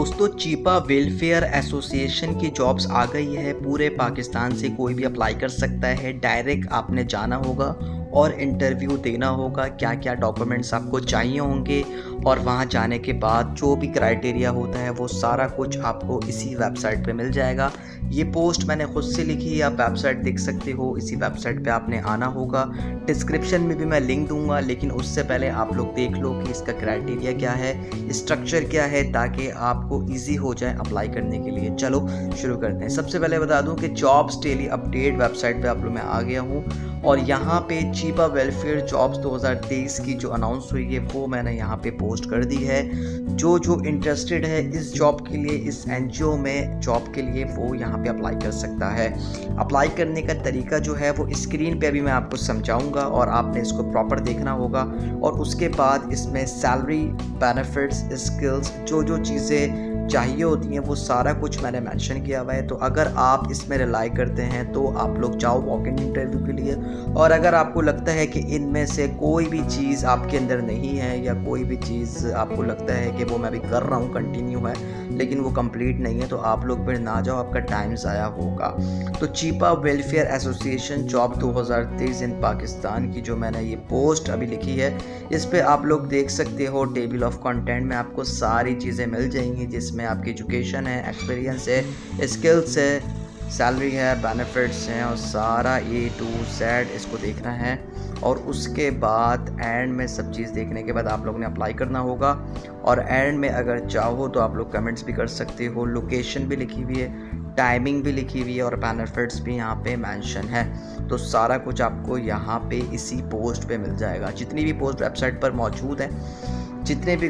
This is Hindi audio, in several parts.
दोस्तों, चीपा वेलफेयर एसोसिएशन की जॉब्स आ गई है। पूरे पाकिस्तान से कोई भी अप्लाई कर सकता है। डायरेक्ट आपने जाना होगा। और इंटरव्यू देना होगा क्या क्या डॉक्यूमेंट्स आपको चाहिए होंगे और वहाँ जाने के बाद जो भी क्राइटेरिया होता है, वो सारा कुछ आपको इसी वेबसाइट पे मिल जाएगा। ये पोस्ट मैंने खुद से लिखी है, आप वेबसाइट देख सकते हो, इसी वेबसाइट पे आपने आना होगा। डिस्क्रिप्शन में भी मैं लिंक दूँगा, लेकिन उससे पहले आप लोग देख लो कि इसका क्राइटेरिया क्या है स्ट्रक्चर क्या है, ताकि आपको ईजी हो जाए अप्लाई करने के लिए। चलो, शुरू करते हैं। सबसे पहले बता दूँ कि जॉब्स डेली अपडेट वेबसाइट पर आप लोग, मैं आ गया हूँ। और यहाँ पे चीपा वेलफेयर जॉब्स 2023 की जो अनाउंस हुई है, वो मैंने यहाँ पे पोस्ट कर दी है। जो जो इंटरेस्टेड है इस जॉब के लिए, इस एनजीओ में जॉब के लिए, वो यहाँ पे अप्लाई कर सकता है। अप्लाई करने का तरीका जो है, वो स्क्रीन पे अभी मैं आपको समझाऊँगा और आपने इसको प्रॉपर देखना होगा। और उसके बाद इसमें सैलरी बेनिफिट्स स्किल्स जो जो चीज़ें चाहिए होती हैं, वो सारा कुछ मैंने मेंशन किया हुआ है। तो अगर आप इसमें रिलाई करते हैं तो आप लोग जाओ वॉक इन इंटरव्यू के लिए। और अगर आपको लगता है कि इनमें से कोई भी चीज़ आपके अंदर नहीं है या कोई भी चीज़ आपको लगता है कि वो मैं अभी कर रहा हूँ कंटिन्यू है, लेकिन वो कंप्लीट नहीं है तो आप लोग फिर ना जाओ, आपका टाइम ज़ाया होगा। तो Chhipa welfare association job 2023 in Pakistan की जो मैंने ये पोस्ट अभी लिखी है, इस पर आप लोग देख सकते हो टेबल ऑफ़ कंटेंट में आपको सारी चीज़ें मिल जाएँगी, जिसमें आपकी एजुकेशन है एक्सपीरियंस है स्किल्स है सैलरी है बेनिफिट्स हैं और सारा ए टू जेड इसको देखना है। और उसके बाद एंड में सब चीज़ देखने के बाद आप लोग ने अप्लाई करना होगा। और एंड में अगर चाहो तो आप लोग कमेंट्स भी कर सकते हो। लोकेशन भी लिखी हुई है टाइमिंग भी लिखी हुई है और बेनिफिट्स भी यहाँ पे मेंशन है। तो सारा कुछ आपको यहाँ पे इसी पोस्ट पे मिल जाएगा। जितनी भी पोस्ट वेबसाइट पर मौजूद है जितने भी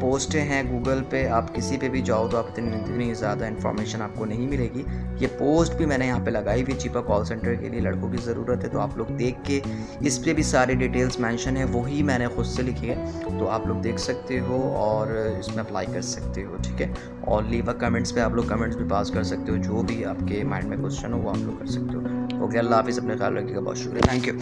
पोस्ट हैं गूगल पे, आप किसी पे भी जाओ तो आप इतनी इतनी ज़्यादा इन्फॉर्मेशन आपको नहीं मिलेगी। ये पोस्ट भी मैंने यहाँ पे लगाई हुई चीपा कॉल सेंटर के लिए, लड़कों की ज़रूरत है तो आप लोग देख के इस पर भी सारी डिटेल्स मेंशन है, वही मैंने खुद से लिखी है। तो आप लोग देख सकते हो और इसमें अप्लाई कर सकते हो, ठीक है? और लीवर कमेंट्स पे आप लोग कमेंट्स भी पास कर सकते हो, जो भी आपके माइंड में क्वेश्चन हो, वो आप लोग कर सकते हो। ओके अल्लाह हाफिज़, अपने ख्याल रखिएगा, बहुत शुक्रिया। Thank you